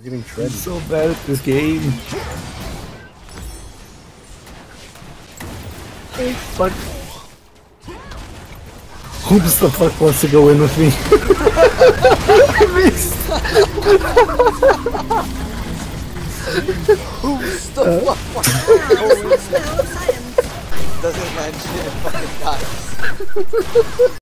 I'm getting I'm so bad at this game. Oh, fuck. Who's the fuck wants to go in with me? I missed. Who's the uh. fuck? wants to go in with me? Doesn't land shit and fucking dies.